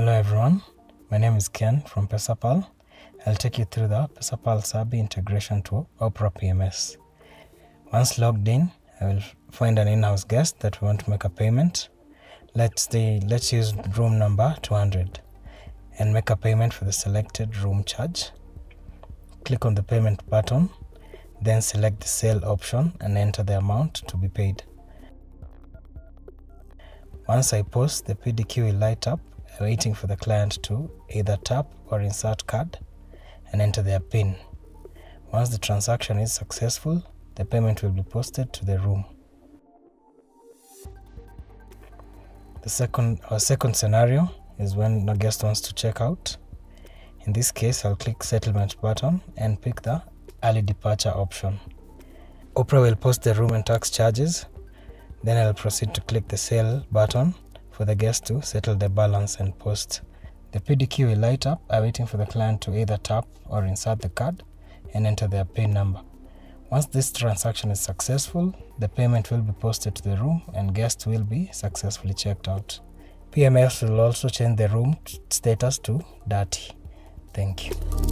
Hello everyone, my name is Ken from Pesapal. I'll take you through the Pesapal Sabi integration to Opera PMS. Once logged in, I will find an in-house guest that we want to make a payment. Let's the let's use room number 200 and make a payment for the selected room charge. Click on the payment button, then select the sale option and enter the amount to be paid. Once I post, the PDQ will light up, waiting for the client to either tap or insert card and enter their PIN. Once the transaction is successful, the payment will be posted to the room. The second, our second scenario is when the guest wants to check out. In this case, I'll click settlement button and pick the early departure option. Opera will post the room and tax charges then I'll proceed to click the sale button for the guest to settle the balance and post. The PDQ will light up, awaiting for the client to either tap or insert the card and enter their PIN number. Once this transaction is successful, the payment will be posted to the room and guest will be successfully checked out. PMS will also change the room status to dirty. Thank you.